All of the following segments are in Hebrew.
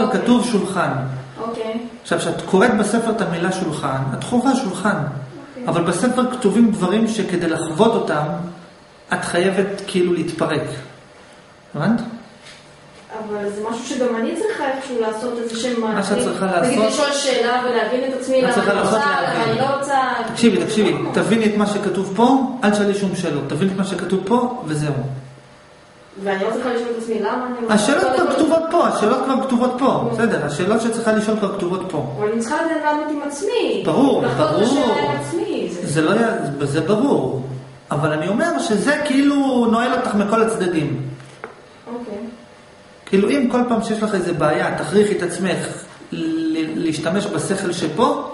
בספר אוקיי. כתוב שולחן. אוקיי. עכשיו, כשאת קוראת בספר את המילה שולחן, את חווה שולחן. אוקיי. אבל בספר כתובים דברים שכדי לחוות אותם, את חייבת כאילו להתפרק. הבנת? אבל זה משהו שגם אני צריכה איכשהו לעשות איזה שהם מה שאת צריכה לעשות- נגיד לשאול שאלה ולהבין את עצמי למה אני רוצה. למה אני לא רוצה. תקשיבי, תקשיבי, תביני את מה שכתוב פה, אל תשאלי שום שאלות. תביני את מה שכתוב פה, וזהו. ואני לא צריכה לשאול את עצמי למה אני השאלות. כבר כתובות פה, השאלות כבר כתובות פה. בסדר, השאלות שצריכה לשאול כבר כתובות פה. אבל אני צריכה לענות עם עצמי. ברור, ברור. זה- לא, זה ברור. אבל אני אומר שזה כאילו נועל אותך מכל הצדדים. אוקיי. כאילו אם כל פעם שיש לך איזה בעיה, תכריחי את עצמך להשתמש בשכל שפה,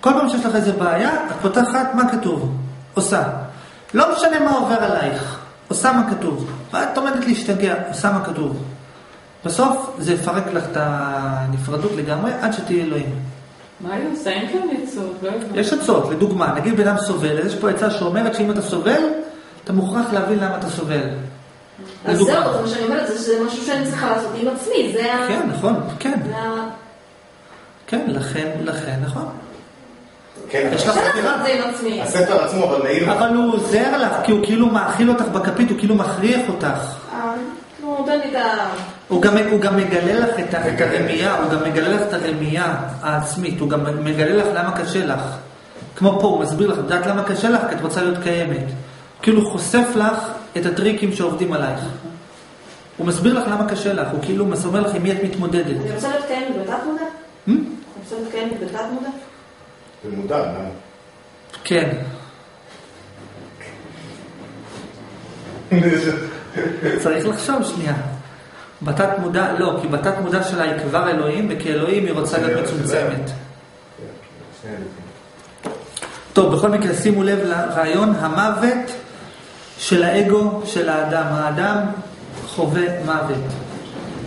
כל פעם שיש לך איזה בעיה, את פותחת מה כתוב, עושה. לא משנה מה עובר עלייך, עושה מה כתוב. ואת עומדת להשתגע, עושה מה כתוב. בסוף זה יפרק לך את הנפרדות לגמרי עד שתהיי אלוהים. מה היא עושה? אין כאן עצות, לא יודעת. יש עצות, לדוגמה, נגיד בן אדם סובל, אז יש פה עצה שאומרת שאם אתה סובל, אתה מוכרח להבין למה אתה סובל. אז. זהו, זה מה שאני אומרת, זה שזה משהו שאני צריכה לעשות עם עצמי. זה ה... כן, נכון, כן. כן, לכן, לכן, נכון. כן, יש לך עצמי. הספר עצמו, אבל מעיר. אבל הוא עוזר לך, כי הוא כאילו מאכיל אותך בכפית, הוא כאילו מכריח אותך. אה, הוא גם, מגלה לך את הרמייה, הוא גם מגלה לך את הרמייה העצמית, הוא גם מגלה לך למה קשה לך. כמו פה, הוא מסביר לך, את יודעת למה קשה לך? כי את רוצה להיות קיימת. כאילו חושף לך את הטריקים שעובדים עלייך. הוא מסביר לך למה קשה לך, הוא כאילו אומר לך עם מי את מתמודדת. אני רוצה להיות קיימת בתת מודע? Hmm? אני רוצה להיות קיימת בתת מודע? זה מודע, למה? כן. צריך לחשוב שנייה. בתת מודע, לא, כי בתת מודע שלה היא כבר אלוהים, וכאלוהים היא רוצה להיות מצומצמת. שני אלוקים. טוב, בכל מקרה, שימו לב לרעיון המוות של האגו של האדם. האדם חווה מוות.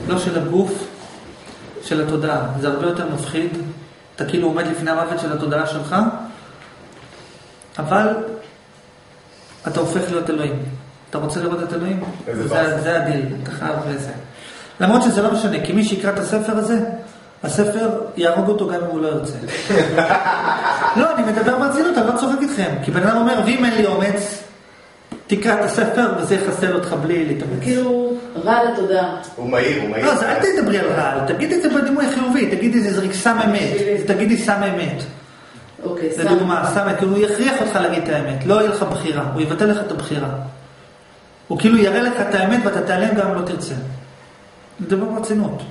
לא של הגוף, של התודעה. זה הרבה יותר מפחיד. אתה כאילו עומד לפני המוות של התודעה שלך, אבל אתה הופך להיות אלוהים. אתה רוצה לראות את אלוהים? איזה זה, באסה. זה הדיל, אתה חייב וזה. למרות שזה לא משנה, כי מי שיקרא את הספר הזה, הספר יהרוג אותו גם אם הוא לא ירצה. לא, אני מדבר ברצינות, אני לא צוחק איתכם. כי בן אדם אומר, ואם אין לי אומץ, תקרא את הספר וזה יחסל אותך בלי להתאמץ. כאילו, רע לתודעה. הוא מהיר, הוא מהיר. לא, אז אל תדברי על רעל, תגידי את זה בדימוי חיובי, תגידי זה סם אמת, תגידי סם אמת. אוקיי, סתם. לדוגמה, סם אמת, כאילו הוא יכריח אותך להגיד את האמת, לא יהיה לך בחירה, הוא יבטל לך את הבחירה. הוא כאילו יראה לך את האמת ואתה תיעלם גם אם לא תרצה. נדבר ברצינות.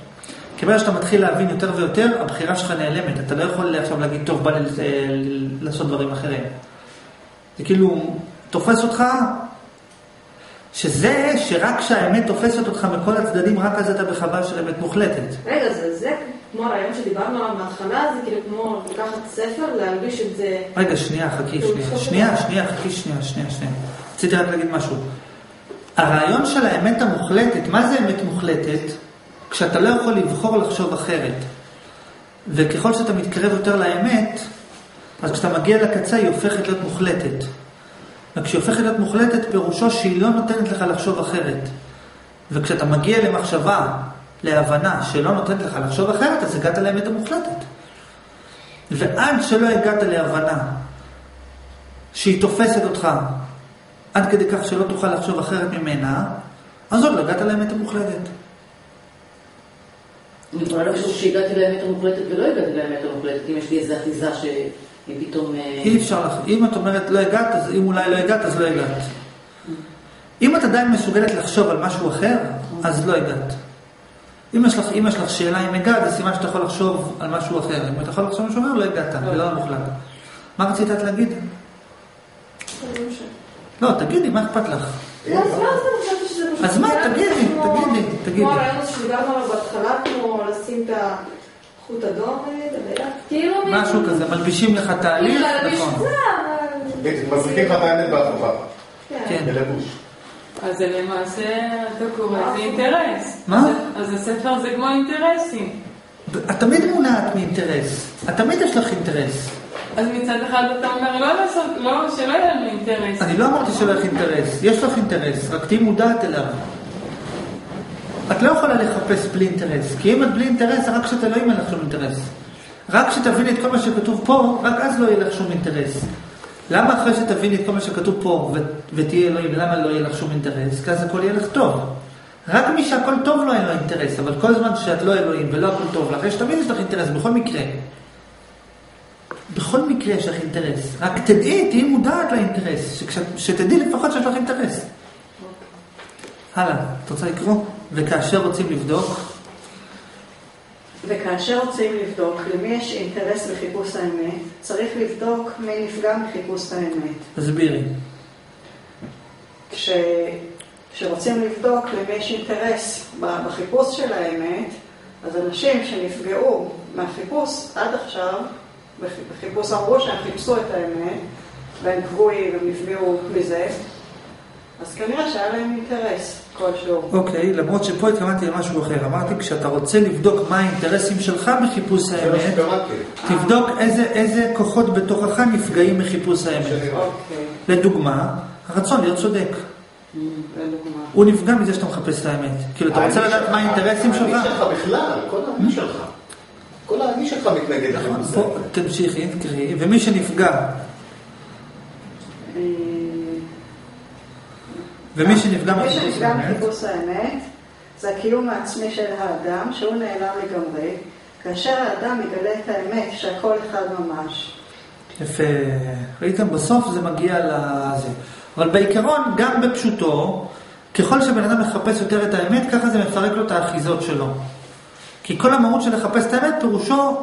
כיוון שאתה מתחיל להבין יותר ויותר, הבחירה שלך נעלמת. אתה לא יכול עכשיו להגיד, טוב, בא לי אה, לעשות דברים אחרים. זה כאילו תופס אותך, שזה שרק כשהאמת תופסת אותך מכל הצדדים, רק אז אתה בחוויה של אמת מוחלטת. רגע, זה, זה כמו הרעיון שדיברנו עליו מההתחלה, זה כאילו כמו לקחת ספר, להלביש את זה... רגע, שנייה, חכי, שנייה, שנייה, שנייה, חכי, שנייה, שנייה, שנייה. רציתי רק להגיד משהו. הרעיון של האמת המוחלטת, מה זה אמת מוחלטת? כשאתה לא יכול לבחור לחשוב אחרת. וככל שאתה מתקרב יותר לאמת, אז כשאתה מגיע לקצה היא הופכת להיות מוחלטת. וכשהיא הופכת להיות מוחלטת, פירושו שהיא לא נותנת לך לחשוב אחרת. וכשאתה מגיע למחשבה, להבנה שלא נותנת לך לחשוב אחרת, אז הגעת לאמת המוחלטת. ועד שלא הגעת להבנה שהיא תופסת אותך עד כדי כך שלא תוכל לחשוב אחרת ממנה, אז עוד לא הגעת לאמת המוחלטת. אני יכולה לחשוב שהגעתי לאמת המוחלטת ולא הגעתי לאמת המוחלטת, אם יש לי איזו אחיזה שהיא פתאום... אה, אי אפשר לך, אם את אומרת לא הגעת, אז אם אולי לא הגעת, אז לא הגעת. אם את עדיין מסוגלת לחשוב על משהו אחר, אז לא הגעת. אם יש לך, אם יש לך שאלה אם הגעת, זה סימן שאתה יכול לחשוב על משהו אחר. אם אתה יכול לחשוב על משהו אחר, לא הגעת, זה לא מוחלט. מה רצית את להגיד? לא, תגידי, מה אכפת לך? לא, אז מה תגידי, תגידי, תגידי. כמו הרעיון שדיברנו עליו בהתחלה, כמו לשים את החוט אדום, כאילו... משהו כזה, מלבישים לך תהליך, נכון. בדיוק, מזריקים לך את האמת בהפוכה. כן. בלבוש. אז זה למעשה, אתה קורא, זה אינטרס. מה? אז הספר זה כמו אינטרסים. את תמיד מונעת מאינטרס. את תמיד יש לך אינטרס. אז מצד אחד אתה אומר לא לעשות, לא, שלא יהיה לנו אינטרס. אני לא אמרתי שלא לך אינטרס. יש לך אינטרס, רק תהיי מודעת אליו. את לא יכולה לחפש בלי אינטרס, כי אם את בלי אינטרס, רק כשאת אלוהים אין לך שום אינטרס. רק כשתביני את כל מה שכתוב פה, רק אז לא יהיה לך שום אינטרס. למה אחרי שתביני את כל מה שכתוב פה ותהיה אלוהים, למה לא יהיה לך שום אינטרס? כי אז הכל יהיה לך טוב. רק מי שהכל טוב לו אין לו אינטרס, אבל כל זמן שאת לא אלוהים ולא הכל טוב לך, יש תמיד יש לך אינטרס, בכל מקרה. בכל מקרה יש לך אינטרס. רק תדעי, תהיי מודעת לאינטרס, שתדעי לפחות שיש לך אינטרס. הלאה, את רוצה לקרוא? וכאשר רוצים לבדוק, וכאשר רוצים לבדוק למי יש אינטרס בחיפוש האמת, צריך לבדוק מי נפגע מחיפוש האמת. תסבירי. כש... כשרוצים לבדוק למי יש אינטרס בחיפוש של האמת, אז אנשים שנפגעו מהחיפוש עד עכשיו, בח- בחיפוש אמרו שהם חיפשו את האמת, והם קבועים והם נפגעו מזה, אז כנראה שהיה להם אינטרס כלשהו. אוקיי, למרות שפה התכוונתי למשהו אחר. אמרתי, כשאתה רוצה לבדוק מה האינטרסים שלך בחיפוש האמת. תבדוק איזה, איזה כוחות בתוכך נפגעים מחיפוש האמת. אוקיי, לדוגמה, הרצון להיות צודק. לדוגמה. הוא נפגע מזה שאתה מחפש את האמת. כאילו, אתה רוצה לדעת מה האינטרסים שלך? האני שלך בכלל, כל האני שלך. כל האני שלך מתנגד פה תמשיכי, תקראי, ומי שנפגע, אה, ומי שנפגע מחיפוש האמת, זה הקיום העצמי של האדם, שהוא נעלם לגמרי, כאשר האדם מגלה את האמת שהכל אחד ממש. יפה, ראיתם? בסוף זה מגיע לזה. אבל בעיקרון, גם בפשוטו, ככל שבן אדם מחפש יותר את האמת, ככה זה מפרק לו את האחיזות שלו. כי כל המהות של לחפש את האמת, פירושו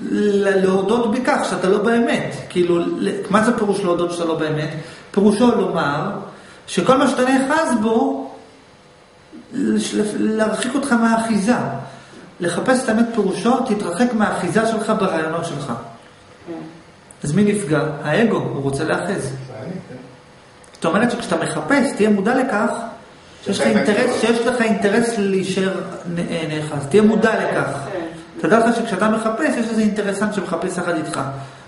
להודות בכך שאתה לא באמת. כאילו, מה זה פירוש להודות שאתה לא באמת? פירושו לומר שכל מה שאתה נאחז בו, להרחיק אותך מהאחיזה. לחפש את האמת פירושו, תתרחק מהאחיזה שלך ברעיונות שלך. כן. אז מי נפגע? האגו, הוא רוצה להאחז. כן. זאת אומרת שכשאתה מחפש, תהיה מודע לכך שיש לך אינטרס, שיש לך אינטרס להישאר אה, נאחז. תהיה מודע לכך. כן. תדע לך שכשאתה מחפש, יש איזה אינטרסנט שמחפש יחד איתך.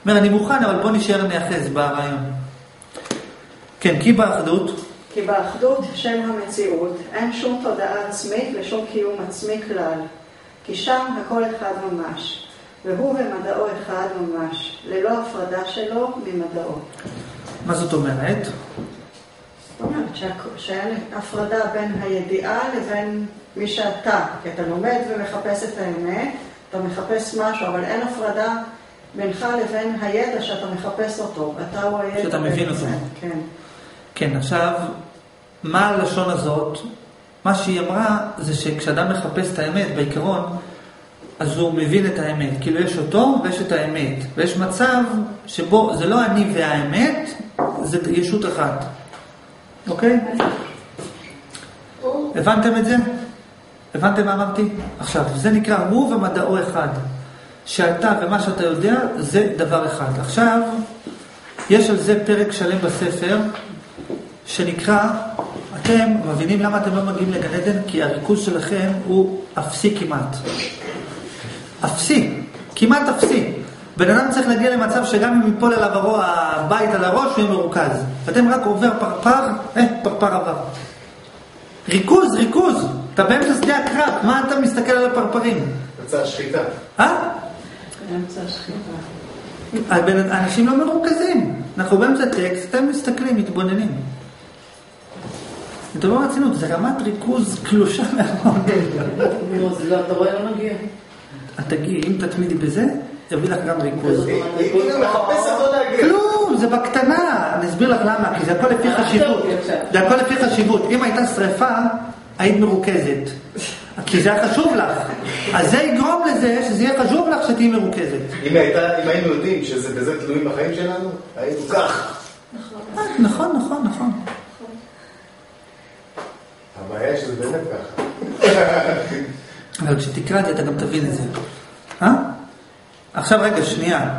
אומר, אני מוכן, אבל בוא נשאר נאחז ברעיון. כן, כי באחדות, כי באחדות שם המציאות אין שום תודעה עצמית ושום קיום עצמי כלל, כי שם הכל אחד ממש, והוא ומדעו אחד ממש, ללא הפרדה שלו ממדעו. מה זאת אומרת? זאת אומרת שאין הפרדה בין הידיעה לבין מי שאתה, כי אתה לומד ומחפש את האמת, אתה מחפש משהו, אבל אין הפרדה בינך לבין הידע שאתה מחפש אותו, אתה הוא הידע. שאתה מבין. אותו. כן. כן, עכשיו, מה הלשון הזאת? מה שהיא אמרה זה שכשאדם מחפש את האמת, בעיקרון, אז הוא מבין את האמת. כאילו יש אותו ויש את האמת. ויש מצב שבו זה לא אני והאמת, זה ישות אחת. אוקיי? הבנתם את זה? הבנתם מה אמרתי? עכשיו, זה נקרא הוא ומדעו אחד. שאתה ומה שאתה יודע זה דבר אחד. עכשיו, יש על זה פרק שלם בספר, שנקרא, אתם מבינים למה אתם לא מגיעים לגן עדן? כי הריכוז שלכם הוא אפסי כמעט. אפסי, כמעט אפסי. בן אדם צריך להגיע למצב שגם אם ייפול עליו הרו- הבית על הראש, הוא יהיה מרוכז. ואתם רק עובר פרפר, אה, פרפר עבר. ריכוז, ריכוז. אתה באמצע שדה הקרב, מה אתה מסתכל על הפרפרים? יצא השחיטה. אה? באמצע השחיטה. אנשים לא מרוכזים. אנחנו באמצע טקסט, אתם מסתכלים, מתבוננים. אתה לא רצינות, זה רמת ריכוז קלושה מאוד. נו, אז לא, אתה רואה, לא נגיע. את תגיעי, אם תתמידי בזה, יביא לך גם ריכוז. לא. כלום, זה בקטנה. אני אסביר לך למה, כי זה הכל לפי חשיבות. זה הכל לפי חשיבות. אם הייתה שריפה, היית מרוכזת. כי זה היה חשוב לך. אז זה יגרום לזה שזה יהיה חשוב לך שתהיי מרוכזת. אם היינו יודעים שבזה תלויים בחיים שלנו, היינו כך. נכון, נכון, נכון. הבעיה שזה באמת ככה. אבל כשתקרא את זה אתה גם תבין את זה. אה? עכשיו רגע, שנייה.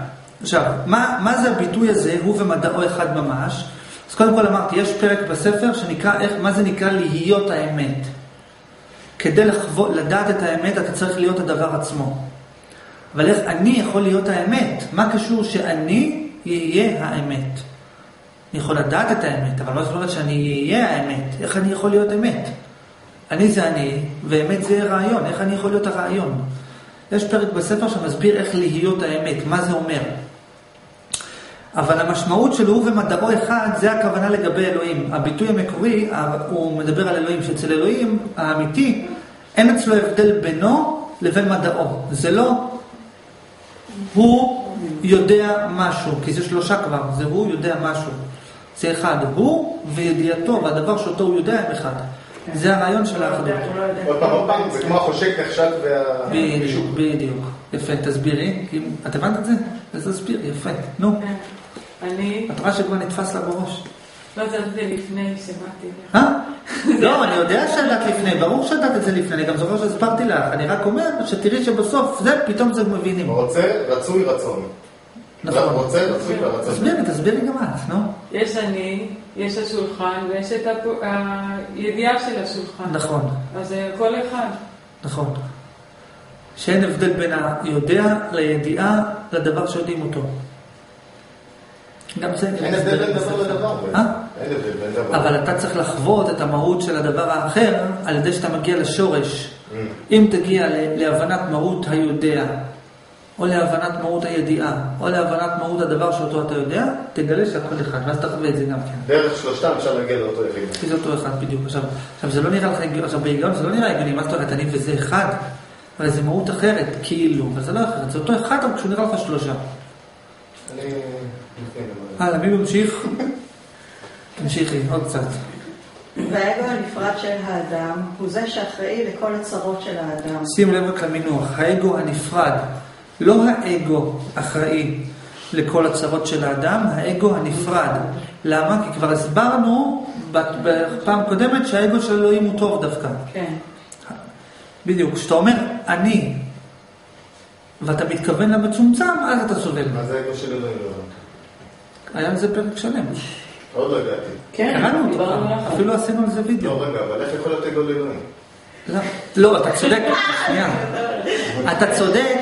עכשיו, מה, מה זה הביטוי הזה, הוא ומדעו אחד ממש? אז קודם כל אמרתי, יש פרק בספר שנקרא, איך, מה זה נקרא להיות האמת. כדי לחוו, לדעת את האמת אתה צריך להיות הדבר עצמו. אבל איך אני יכול להיות האמת? מה קשור שאני אהיה האמת? אני יכול לדעת את האמת, אבל מה זאת אומרת שאני אהיה האמת? איך אני יכול להיות אמת? אני זה אני, ואמת זה רעיון, איך אני יכול להיות הרעיון? יש פרק בספר שמסביר איך להיות האמת, מה זה אומר. אבל המשמעות של הוא ומדעו אחד, זה הכוונה לגבי אלוהים. הביטוי המקורי, הוא מדבר על אלוהים, שאצל אלוהים האמיתי, אין אצלו הבדל בינו לבין מדעו. זה לא הוא יודע משהו, כי זה שלושה כבר, זה הוא יודע משהו. זה אחד, הוא וידיעתו, והדבר שאותו הוא יודע הם אחד. זה הרעיון של האחדות. עוד פעם, עוד פעם, זה כמו החושק, נחשד וה... בדיוק, בדיוק. יפה, תסבירי. את הבנת את זה? אז תסביר, יפה. נו. אני, את רואה שכבר נתפס לה בראש. לא זה לפני שבאתי. אה? לא, אני יודע שידעת לפני, ברור שידעת את זה לפני, אני גם זוכר שהסברתי לך. אני רק אומר שתראי שבסוף זה, פתאום זה מבינים. רוצה, רצוי, רצון. נכון. רוצה, רצוי ורצון. תסבירי, תסבירי גם את, נו. יש אני, יש השולחן ויש את הידיעה של השולחן. נכון, אז זה כל אחד. נכון. שאין הבדל בין היודע לידיעה לדבר שיודעים אותו. גם זה... אין הבדל בין דבר לדבר. אה? אין הבדל בין דבר. אבל אתה צריך לחוות את המהות של הדבר האחר על ידי שאתה מגיע לשורש. Mm. אם תגיע ל- להבנת מהות היודע, או להבנת מהות הידיעה, או להבנת מהות הדבר שאותו אתה יודע, תגלה שהכל אחד, ואז תחווה את זה גם כן. דרך שלושתם אפשר להגיע לאותו יחיד. כי זה אותו אחד בדיוק. עכשיו, עכשיו זה לא נראה לך הגיוני, עכשיו בהיגיון זה לא נראה הגיוני, מה זאת אומרת, אני וזה אחד? הרי זה מהות אחרת, כאילו, אבל זה לא אחרת, זה אותו אחד, אבל כשהוא נראה לך שלושה. אני... אבל- הלאה, מי ממשיך? תמשיכי, עוד קצת. והאגו הנפרד של האדם הוא זה שאחראי לכל הצרות של האדם. שים לב רק למינוח, האגו הנפרד, לא האגו אחראי לכל הצרות של האדם, האגו הנפרד. למה? כי כבר הסברנו ב- בפעם קודמת שהאגו של אלוהים הוא טוב דווקא. כן. בדיוק, כשאתה אומר אני, ואתה מתכוון למצומצם, אז אתה סובל. מה זה האגו של אלוהים? היה לזה פרק שלם. עוד לא הגעתי. כן, קראנו אותו. אפילו עשינו על זה וידאו. לא, רגע, אבל איך יכול להיות אגו לאלוהים? לא, לא, אתה צודק, שנייה. אתה צודק,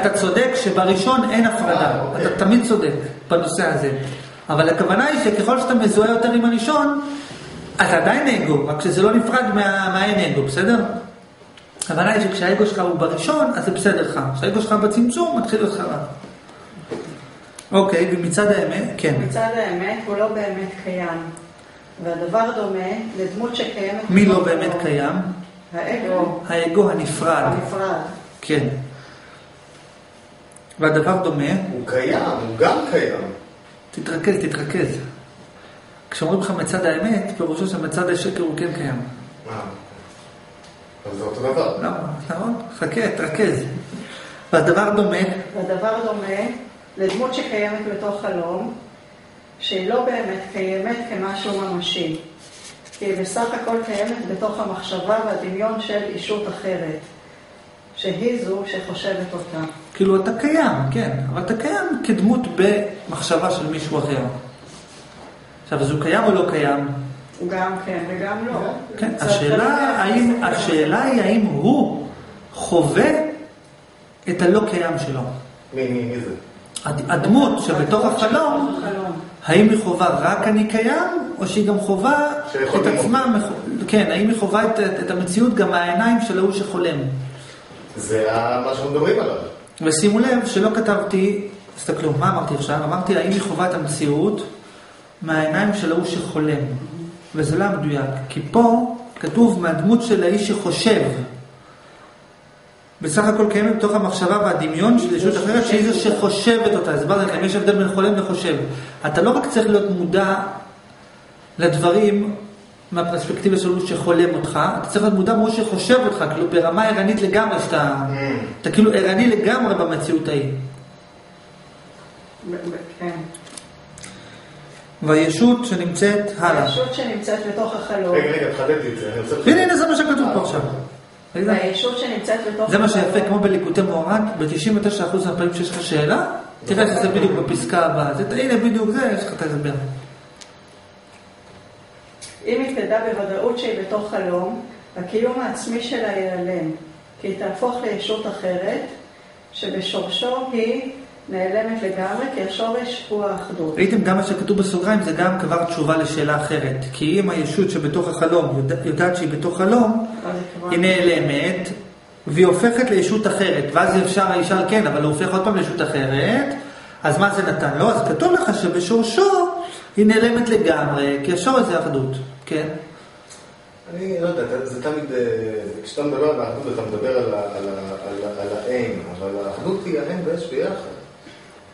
אתה צודק שבראשון אין הפרדה. אה, אוקיי. אתה תמיד צודק בנושא הזה. אבל הכוונה היא שככל שאתה מזוהה יותר עם הראשון, אתה עדיין אגו, רק שזה לא נפרד מה- מהאין אגו, בסדר? הכוונה היא שכשהאגו שלך הוא בראשון, אז זה בסדר לך. כשהאגו שלך בצמצום, מתחיל להיות רע. אוקיי, ומצד האמת, כן. מצד האמת הוא לא באמת קיים. והדבר דומה לדמות שקיימת... מי לא באמת. קיים? האגו האגו הנפרד. הנפרד. כן. והדבר דומה, הוא קיים, הוא גם קיים. תתרכז, תתרכז. כשאומרים לך מצד האמת, פירושו שמצד השקר הוא כן קיים. אה, אבל זה אותו דבר. לא, נכון? חכה, תרכז. והדבר דומה, והדבר דומה לדמות שקיימת בתוך חלום, שהיא לא באמת קיימת כמשהו ממשי. כי היא בסך הכל קיימת בתוך המחשבה והדמיון של אישות אחרת, שהיא זו שחושבת אותה. כאילו אתה קיים, כן, אבל אתה קיים כדמות במחשבה של מישהו אחר. עכשיו, אז הוא קיים או לא קיים? הוא גם כן וגם לא. כן, השאלה, האם, השאלה היא האם הוא חווה את הלא קיים שלו. מי, מי, מי זה? הד- הדמות שבתוך החלום. האם היא חווה רק אני קיים, או שהיא גם חווה את עצמה, כן, האם היא חווה את, את המציאות גם מהעיניים של ההוא שחולם. זה מה שאנחנו מדברים עליו. ושימו לב שלא כתבתי, תסתכלו, מה אמרתי עכשיו? אמרתי האם היא חווה את המציאות מהעיניים של ההוא שחולם. וזה לא מדויק, כי פה כתוב מהדמות של האיש שחושב. בסך הכל קיימת בתוך המחשבה והדמיון של ישות אחרת שהיא זו שחושבת אותה. הסברתי לכם, יש הבדל בין חולם לחושב. אתה לא רק צריך להיות מודע לדברים מהפרספקטיבה של הוא שחולם אותך, אתה צריך להיות מודע מהוא שחושב אותך, כאילו ברמה ערנית לגמרי, שאתה אתה כאילו ערני לגמרי במציאות ההיא. כן. והישות שנמצאת הלאה. הישות שנמצאת בתוך החלום, רגע, רגע, תחדד לי את זה. אני רוצה... הנה, הנה, זה מה שכתוב פה עכשיו. והישות שנמצאת בתוך זה מה שיפה, כמו בליקוטי מוהר"ן, ב-99% מהפעמים שיש לך שאלה, תראה שזה בדיוק בפסקה הבאה. זה- הנה בדיוק זה, יש לך את ההסבר. אם היא תדע בוודאות שהיא בתוך חלום, הקיום העצמי שלה ייעלם, כי היא תהפוך לישות אחרת, שבשורשו היא נעלמת לגמרי, כי השורש הוא האחדות. ראיתם גם מה שכתוב בסוגריים זה גם כבר תשובה לשאלה אחרת. כי אם הישות שבתוך החלום יודע- יודעת שהיא בתוך חלום, היא נעלמת והיא הופכת לישות אחרת. ואז אפשר ישאל כן, אבל הוא הופך עוד פעם לישות אחרת, אז מה זה נתן לו? אז כתוב לך שבשורשו היא נעלמת לגמרי, כי השורש זה אחדות. כן? אני לא יודע, זה תמיד, אה, כשאתה מדבר על האחדות אתה מדבר על האין, אבל האחדות היא האין ויש ביחד.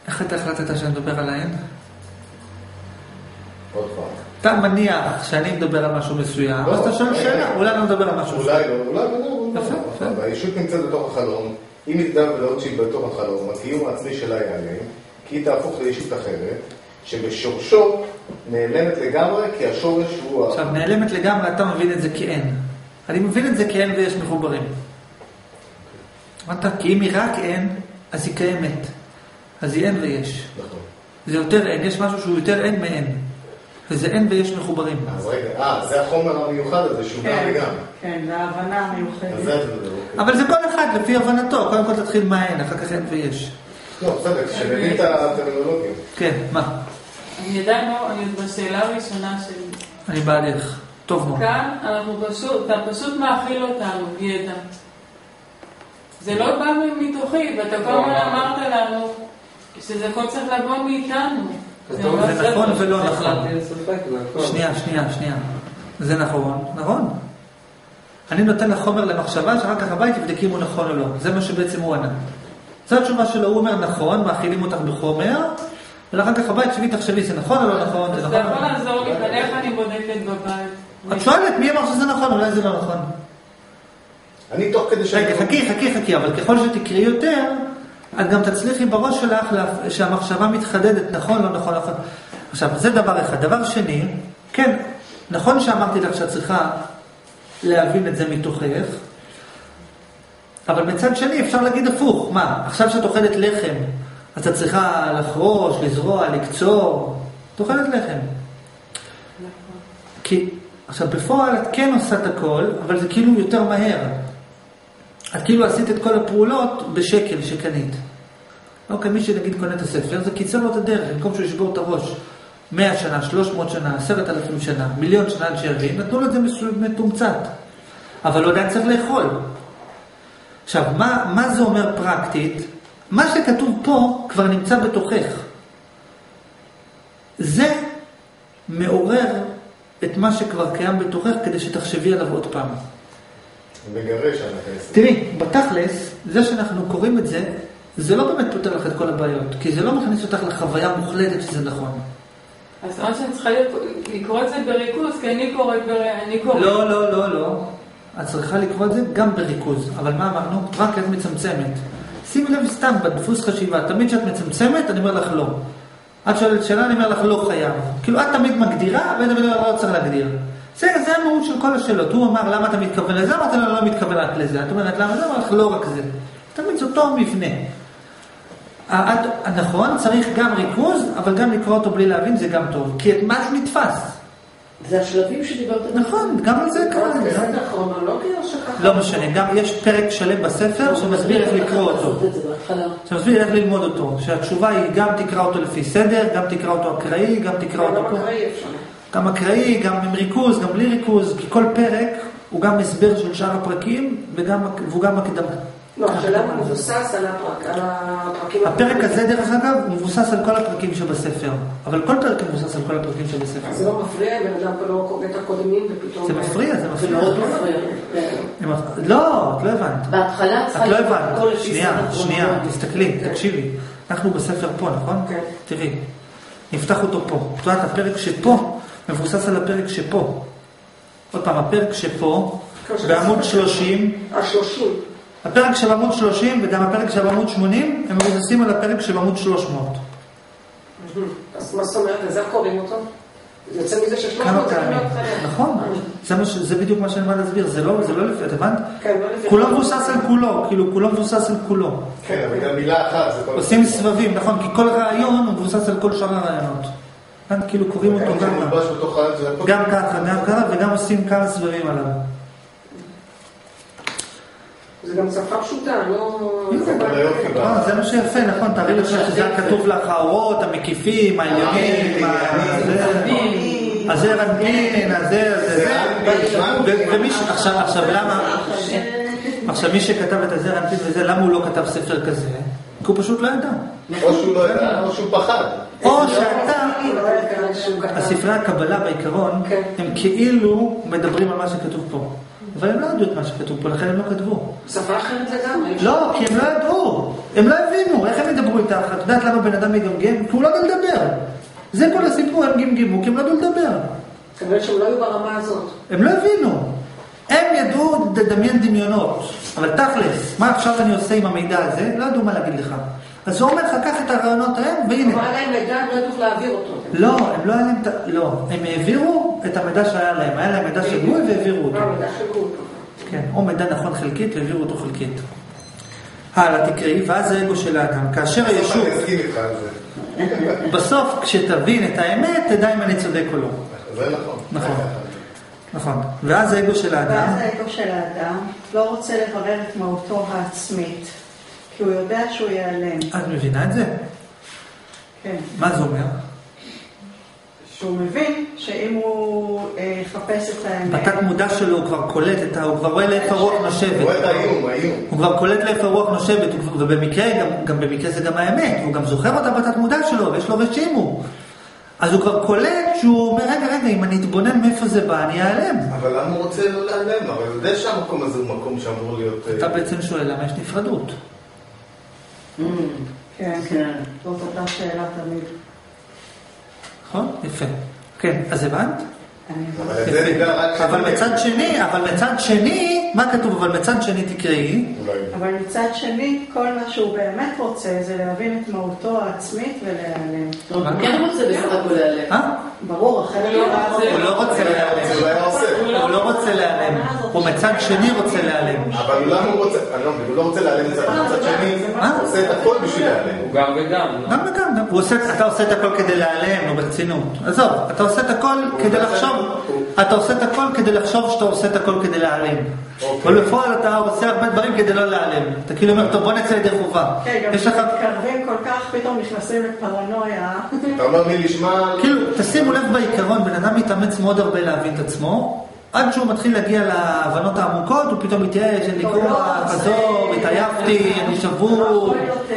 איך אתה החלטת שאני מדבר על האין? עוד פעם. אתה מניח שאני מדבר על משהו מסוים, לא, אז אתה שואל רגע. שאלה, אולי אני מדבר על משהו אולי מסוים. לא, אולי לא, אולי לא. יפה. אבל הישות נמצאת בתוך החלום, אם היא תדע בוודאות שהיא בתוך החלום, הקיום העצמי שלה ייעלם, כי היא תהפוך לישות אחרת, שבשורשו נעלמת לגמרי, כי השורש הוא... עכשיו, נעלמת לגמרי, אתה מבין את זה כאין. אני מבין את זה כאין ויש מחוברים. אמרת, כי אם היא רק אין, אז היא קיימת. אז היא אין ויש. נכון. זה יותר אין, יש משהו שהוא יותר אין מאין. וזה אין ויש מחוברים. אז רגע, אה, זה החומר המיוחד הזה, שהוא גם כן, וגם. כן, זה ההבנה המיוחדת. אוקיי. אבל זה כל אחד לפי הבנתו, קודם כל תתחיל מה אין, אחר כך אין ויש. לא, בסדר, כשנבין את הטרמינולוגיה. כן, מה? אני עדיין לא, אני עוד בשאלה הראשונה שלי. אני בעדך. טוב מאוד. כאן אנחנו פשוט, אתה פשוט מאכיל אותנו, ידע. זה לא בא מתוכי, ואתה כל הזמן אמרת לנו שזה הכל צריך לבוא מאיתנו. זה לא נכון. ולא נכון. אין ספק, זה הכל. שנייה, שנייה, שנייה. זה נכון, נכון. אני נותן לך חומר למחשבה, שאחר כך הבית תבדקי אם הוא נכון או לא. זה מה שבעצם הוא ענה. זו התשובה שלו, הוא אומר נכון, מאכילים אותך בחומר, ואחר כך הבית שלי תחשבי, זה נכון או לא נכון, זה אז נכון אתה או יכול לא נכון. לעזור לי כאן, איך אני בודקת בבית? את שואלת, מי אמר שזה נכון, אולי זה לא נכון. אני תוך כדי רגע, חכי, חכי, חכי, אבל ככל שתקראי יותר, את גם תצליחי בראש שלך שהמחשבה מתחדדת, נכון, לא נכון, נכון. עכשיו, זה דבר אחד. דבר שני, כן, נכון שאמרתי לך שאת צריכה להבין את זה מתוכך, אבל מצד שני אפשר להגיד הפוך. מה, עכשיו שאת אוכלת לחם, אז את צריכה לחרוש, לזרוע, לקצור, את אוכלת לחם. כי, עכשיו בפועל את כן עושה את הכל, אבל זה כאילו יותר מהר. את כאילו עשית את כל הפעולות בשקל שקנית. אוקיי, מי שנגיד קונה את הספר, זה קיצר לו את הדרך, במקום שהוא ישבור את הראש 100 שנה, 300 שנה, 10,000 שנה, מיליון שנה עד שיבין, נתנו לו את זה מתומצת. אבל הוא עדיין צריך לאכול. עכשיו, מה, מה זה אומר פרקטית? מה שכתוב פה כבר נמצא בתוכך. זה מעורר את מה שכבר קיים בתוכך כדי שתחשבי עליו עוד פעם. מגרש על הכסף. תראי, בתכלס, זה שאנחנו קוראים את זה, זה לא באמת פותר לך את כל הבעיות, כי זה לא מכניס אותך לחוויה מוחלטת שזה נכון. אז מה שאני צריכה לקרוא את זה בריכוז, כי אני קוראת, אני קוראת. לא, לא, לא, לא. את צריכה לקרוא את זה גם בריכוז, אבל מה אמרנו? רק את מצמצמת. שימי לב סתם בדפוס חשיבה, תמיד כשאת מצמצמת, אני אומר לך לא. את שואלת שאלה, אני אומר לך לא חייב. כאילו את תמיד מגדירה, ואני אומר לא צריך להגדיר. זה, זה המהות של כל השאלות. הוא אמר למה אתה מתכוון לזה, אמרתי לו לא מתכוון רק לזה. את אומרת למה זה, אמרתי לך לא רק זה. תמיד זה אותו מבנה. נכון, צריך גם ריכוז, אבל גם לקרוא אותו בלי להבין זה גם טוב. כי את משהו נתפס. זה השלבים שדיברת עליהם. נכון, גם על זה קראתי. בסדר כרונולוגי או שככה? לא משנה, גם יש פרק שלם בספר שמסביר איך לקרוא אותו. זה. שמסביר איך ללמוד אותו. שהתשובה היא גם תקרא אותו לפי סדר, גם תקרא אותו אקראי, גם תקרא אותו גם. אקראי אפשר. גם אקראי, גם עם ריכוז, גם בלי ריכוז, כי כל פרק הוא גם הסבר של שאר הפרקים וגם, והוא גם הקדמה. לא, השאלה הוא מבוסס על הפרק- על הפרקים. הפרק הזה, דרך אגב, מבוסס על כל הפרקים שבספר. אבל כל פרק מבוסס על כל הפרקים אז זה שבספר. לא מפריע, בן אדם פה לא קורא את הקודמים ופתאום... זה מפריע, זה זה מפריע. מאוד מפריע. לא, את לא הבנת. בהתחלה צריכה את לא הבנת. שנייה, שנייה. תסתכלי, תקשיבי. אנחנו בספר פה, נכון? כן. תראי, נפתח אותו פה. את יודעת, הפרק שפה מבוסס על הפרק שפה. עוד פעם, הפרק שפה, בעמוד 30, השלושים. הפרק של עמוד 30 וגם הפרק של עמוד 80, הם מבוססים על הפרק של עמוד 300. אז מה זאת אומרת? לזה קוראים אותו? זה יוצא מזה ששלוש כמה מאות זה. נכון, זה בדיוק מה שאני בא להסביר, זה לא זה לא לפי, את הבנת? כן, לא לפי... כולו מבוסס על כולו, כאילו כולו מבוסס על כולו. כן, אבל גם מילה אחת זה כל... עושים סבבים, נכון, כי כל רעיון הוא מבוסס על כל שאר הרעיונות. כאן כאילו קוראים אותו גם ככה. של הכל. גם ככה, גם ככה, וגם עושים כמה סבבים עליו. זה גם שפה פשוטה, לא... זה לא, זה מה שיפה, נכון, תארי לך שזה היה כתוב לך האורות, המקיפים, העליונים, ה- זה- הזה, זה. ש... עכשיו, עכשיו, למה... עכשיו, מי שכתב את הזר אנפין וזה, למה הוא לא כתב ספר כזה? כי הוא פשוט לא ידע. או שהוא לא ידע, או שהוא פחד. או שאתה... לא. הספרי הקבלה בעיקרון, כן. הם כאילו מדברים על מה שכתוב פה. אבל הם לא ידעו את מה שכתוב פה, לכן הם לא כתבו. שפה אחרת לגמרי. לא, כי הם לא ידעו. הם לא הבינו, איך הם ידברו איתך? את יודעת למה בן אדם מגמגם? כי הוא לא יודע לדבר. זה כל הסיפור, הם גמגמו כי הם לא ידעו לדבר. כנראה שהם לא היו ברמה הזאת. הם לא הבינו. הם ידעו לדמיין דמיונות. אבל תכלס, מה עכשיו אני עושה עם המידע הזה? לא ידעו מה להגיד לך. אז הוא אומר לך, קח את הרעיונות ההם, והנה. אבל היה להם מידע, הם לא ידעו להעביר אותו. לא, הם לא היה להם. לא, הם העבירו את המידע שהיה להם. היה להם מידע שגוי והעבירו אותו. אה. כן, או מידע נכון חלקית והעבירו אותו חלקית. הלאה תקראי, ואז האגו של האדם. כאשר זה. בסוף כשתבין את האמת, תדע אם אני צודק או לא. זה נכון. נכון. נכון. ואז האגו של האדם, ואז האגו של האדם לא רוצה לברר את מהותו העצמית, כי הוא יודע שהוא ייעלם. את מבינה את זה? כן. מה זה אומר? שהוא מבין שאם הוא אה, יחפש את האמת... בתת מודע שלו הוא כבר קולט את ה... הוא כבר רואה לאיפה הרוח הוא רואה נושבת. את האיום, האיום. הוא כבר קולט לאיפה הרוח נושבת, ובמקרה, גם, גם במקרה זה גם האמת, הוא גם זוכר אותה בתת מודע שלו, ויש לו רשימו. אז הוא כבר קולט שהוא אומר, רגע, רגע, אם אני אתבונן מאיפה זה בא, אני אעלם. אבל למה הוא רוצה לא להיעלם? אבל הוא יודע שהמקום הזה הוא מקום שאמור להיות... אה, אתה בעצם שואל למה יש נפרדות. כן, כן. זאת אותה שאלה תמיד. נכון? יפה. כן, אז הבנת? אבל כשנראה. מצד שני, אבל מצד שני, מה כתוב? אבל מצד שני תקראי. אבל מצד שני, כל מה שהוא באמת רוצה זה להבין את מהותו העצמית ולהיעלם. הוא כן רוצה בסך הכל להיעלם. אה? ברור, אחרת הוא לא הוא רוצה. הוא לא רוצה זה להיעלם. הוא לא רוצה להיעלם. הוא מצד שני רוצה להיעלם. אבל למה הוא רוצה... אני לא מבין, הוא לא רוצה להיעלם מצד מצד שני, מה? הוא עושה את הכל בשביל להיעלם. הוא גם וגם, לא? גם וגם, אתה עושה את הכל כדי להיעלם, נו ברצינות. עזוב, אתה עושה את הכל כדי לחשוב, אתה עושה את הכל כדי לחשוב שאתה עושה את הכל כדי להיעלם. אוקיי. אבל בפועל אתה עושה הרבה דברים כדי לא להיעלם. אתה כאילו אומר, טוב בוא נצא ידי חובה. כן, גם כשמתקרבים כל כך, פתאום נכנסים לפרנויה. אתה אומר מי לשמה... כאילו, תשימו לב בעיקרון, בן אדם מתאמץ מאוד הרבה להבין את עצמו, עד שהוא מתחיל להגיע להבנות העמוקות, הוא פתאום מתייאש, אין לי לא, כוח, זה- חזור, התעייפתי, אני לא שבור. יכול יותר.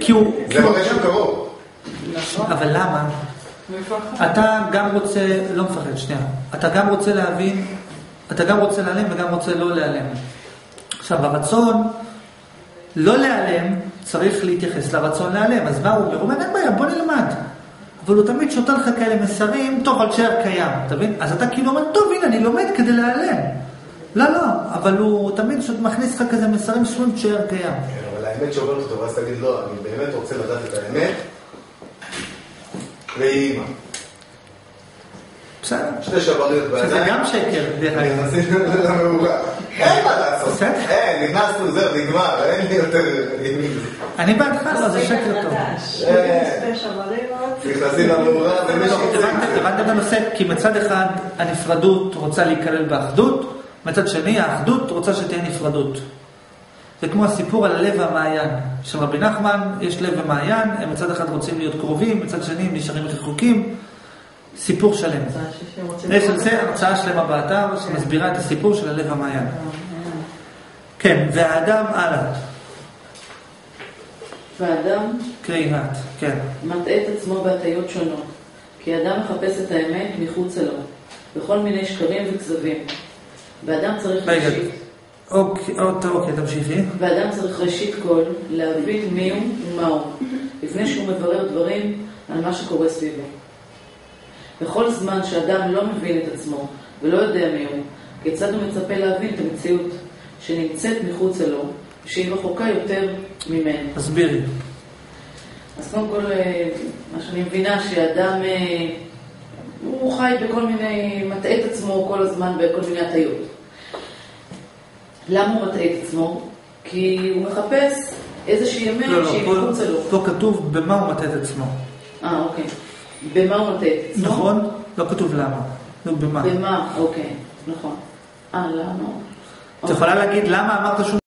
כי הוא... זה מראה שהוא קרוב. אבל למה? אתה גם רוצה, לא מפחד, שנייה. אתה גם רוצה להבין, אתה גם רוצה להיעלם וגם רוצה לא להיעלם. עכשיו, הרצון לא להיעלם, צריך להתייחס לרצון להיעלם. אז מה הוא אומר? הוא אומר, אין בעיה, בוא נלמד. אבל הוא תמיד שותה לך כאלה מסרים, טוב, אבל תשאר קיים, אתה מבין? אז אתה כאילו אומר, טוב, הנה, אני לומד כדי להיעלם. לא, לא, אבל הוא תמיד מכניס לך כזה מסרים שאומרים תשאר קיים. כן, אבל האמת שעוברת אותו, ואז תגיד, לא, אני באמת רוצה לדעת את האמת, והיא אימא. בסדר. שתי שבריות שזה בידיים. גם שקר, דרך אגב. נכנסים למאורה. אין מה לעשות. בסדר. אין, נכנסנו, זהו, נגמר, אין לי יותר. אני בעדך, לא, זה שקר טוב. אה. נכנסים למאורה ומשקצים. הבנתם הבנתם את הנושא? כי מצד אחד הנפרדות רוצה להיכלל באחדות, מצד שני האחדות רוצה שתהיה נפרדות. זה כמו הסיפור על הלב והמעיין. של רבי נחמן, יש לב ומעיין, הם מצד אחד רוצים להיות קרובים, מצד שני הם נשארים רחוקים. סיפור שלם. יש על לראות. זה הרצאה שלמה באתר שמסבירה את הסיפור של הלב והמעיין. כן, והאדם הלאה. והאדם קראי את, כן. מטעה את עצמו בהטיות שונות, כי האדם מחפש את האמת מחוצה לו, בכל מיני שקרים וכזבים. ואדם צריך רגע. ראשית, אוקיי, אוקיי, אוקיי, תמשיכי. ואדם צריך ראשית כל להבין מי הוא ומהו, לפני שהוא מברר דברים על מה שקורה סביבו. בכל זמן שאדם לא מבין את עצמו ולא יודע מי הוא, כיצד הוא מצפה להבין את המציאות שנמצאת מחוצה לו, ושהיא רחוקה יותר ממנו. תסבירי. אז קודם כל, אה, מה שאני מבינה, שאדם, אה, הוא חי בכל מיני, מטעה את עצמו כל הזמן בכל מיני הטיות. למה הוא מטעה את עצמו? כי הוא מחפש איזושהי אמת לא, לא, שהיא מחוצה לו. פה כתוב במה הוא מטעה את עצמו. אה, אוקיי. במה הוא מטעה את עצמו? נכון? לא כתוב למה. נו, במה. במה, אוקיי, נכון. אה, למה? את יכולה להגיד למה אמרת שהוא